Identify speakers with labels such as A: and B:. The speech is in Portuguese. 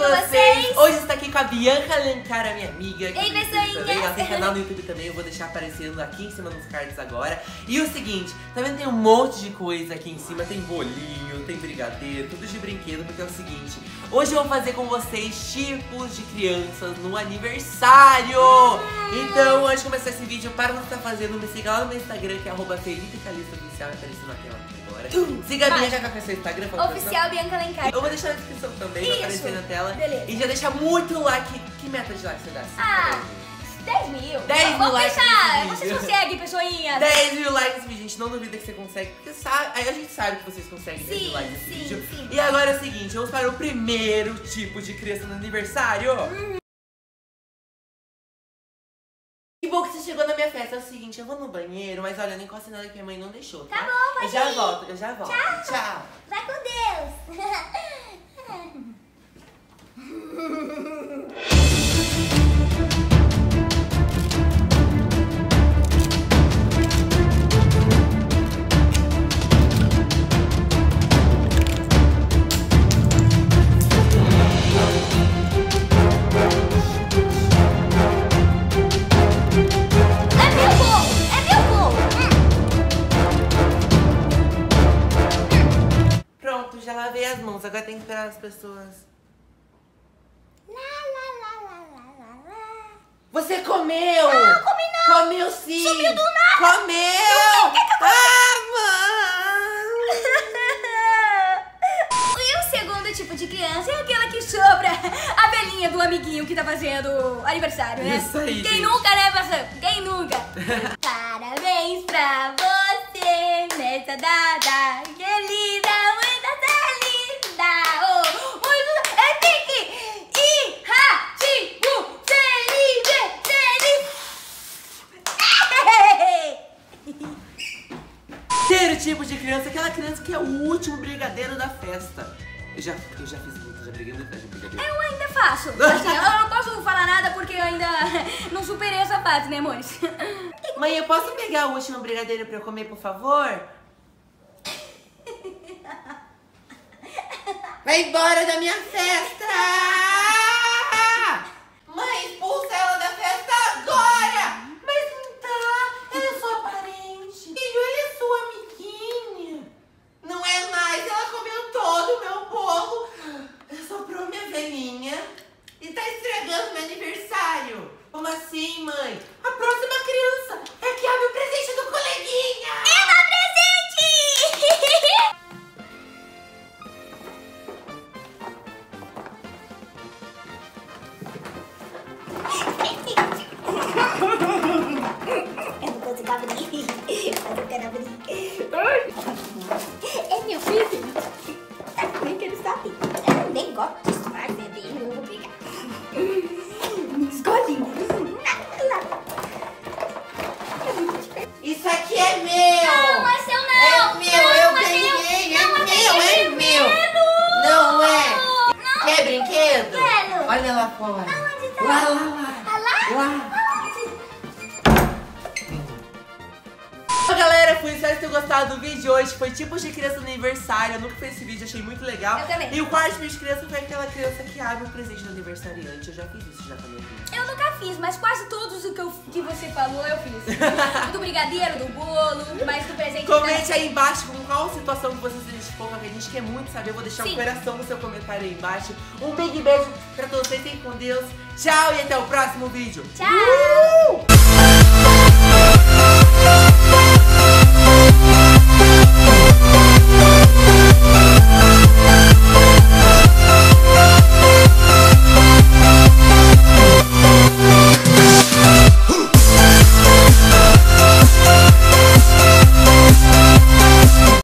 A: com vocês?
B: Hoje está aqui com a Bianca Alencar, a minha amiga.
A: Ei,
B: também. Ela tem canal no YouTube também, eu vou deixar aparecendo aqui em cima nos cards agora. E o seguinte, também tem um monte de coisa aqui em cima, tem bolinho, tem brigadeiro, tudo de brinquedo, porque é o seguinte, hoje eu vou fazer com vocês tipos de crianças no aniversário. Então, antes de começar esse vídeo, para o que você tá fazendo, me siga lá no meu Instagram, que é arroba Felipe Calista Oficial, vai aparecer na tela aqui agora. Siga a Bianca, o seu Instagram?
A: Oficial Bianca Alencar.
B: eu vou deixar na descrição também, vai aparecer na tela.
A: Beleza.
B: E já deixa muito like. Que meta de like você dá?
A: Ah, 10 mil.
B: 10 mil
A: Vamos
B: likes
A: fechar.
B: nesse
A: Vocês conseguem, pessoinhas.
B: 10 mil likes nesse vídeo, gente. Não duvida que você consegue, porque sabe, aí a gente sabe que vocês conseguem 10 mil likes nesse
A: sim,
B: vídeo.
A: sim.
B: E agora é o seguinte, vamos para o primeiro tipo de criança no aniversário. Que bom que você chegou na minha festa. É o seguinte, eu vou no banheiro, mas olha, não encosta nada que minha mãe não deixou, tá?
A: Tá bom, pode
B: Eu já volto, eu já volto. Tchau.
A: Vai com
B: Agora tem que esperar as pessoas.
A: Lá, lá, lá, lá, lá, lá.
B: Você comeu!
A: Não, comi não.
B: Comeu sim!
A: Sumiu do nada.
B: Comeu! Ah, mãe!
A: E o segundo tipo de criança é aquela que sobra a velhinha do amiguinho que tá fazendo aniversário, né?
B: Isso aí,
A: Quem
B: gente.
A: nunca, né, parceiro? Quem nunca? Parabéns pra você nessa data
B: tipo de criança, aquela criança que é o último brigadeiro da festa. Eu já, eu já fiz muito, já briguei muito de brigadeiro.
A: Eu ainda faço. Assim, eu não posso falar nada porque eu ainda não superei essa fase, né, amores?
B: Mãe, eu posso pegar o último brigadeiro pra eu comer, por favor? Vai embora da minha festa! Mãe, expulsa ela da festa agora! Mas não tá, ela é sua parente. Filho, ele é sua amiguinha. Não é mais, ela comeu todo o meu bolo. Soprou minha velhinha e tá estragando meu aniversário. Como assim, mãe? A próxima criança lá fora.
A: Aonde tá?
B: Lá, lá, lá.
A: Ah, lá?
B: Lá.
A: Aonde?
B: Galera, foi espero ter gostado do vídeo de hoje. Foi tipo de criança no aniversário. Eu nunca fiz esse vídeo, achei muito legal.
A: Eu também.
B: E o quarto tipo de criança foi aquela criança que abre o presente do aniversariante. Eu já fiz isso já também.
A: Eu nunca fiz, mas quase todos o que, eu, que você falou eu fiz. do brigadeiro, do bolo, mas do presente
B: Comente aí embaixo com qual situação que você se identificou com a gente, quer muito saber. Eu vou deixar um
A: Sim.
B: coração no seu comentário aí embaixo. Um big beijo pra fiquem com Deus. Tchau e até o próximo vídeo.
A: Tchau!